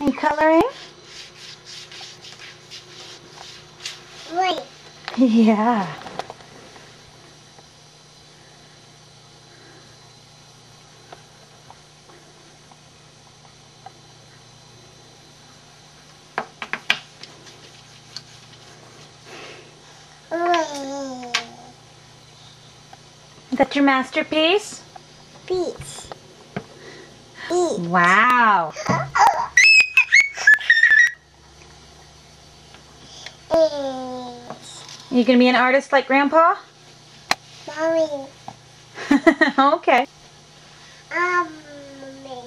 You coloring? Wait. Yeah. Is that your masterpiece? Beach. Beach. Wow. Beach. You gonna be an artist like Grandpa? Mommy. okay. Um. Mommy.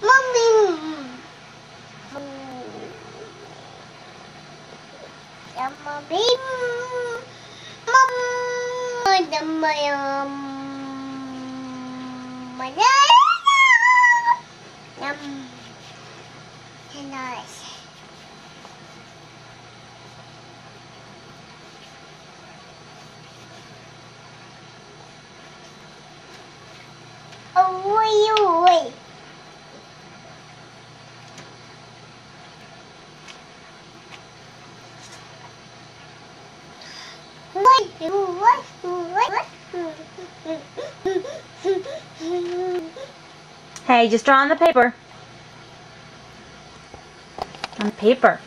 Mommy. Nice. Oh, wait, Hey, just draw on the paper. On the paper.